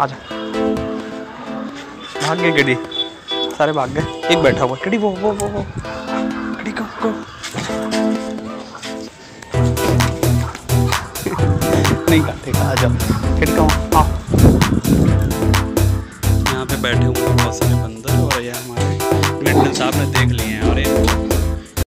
आजा। भाग गए गिडी सारे भाग गए। एक बैठा हुआ। गिडी वो वो वो वो। गिडी को को नहीं काटेगा आ जाओ। गिडी को आओ। यहाँ पे बैठे हुए बहुत सारे बंदर और ये हमारे मिट्टल साहब ने देख लिए हैं।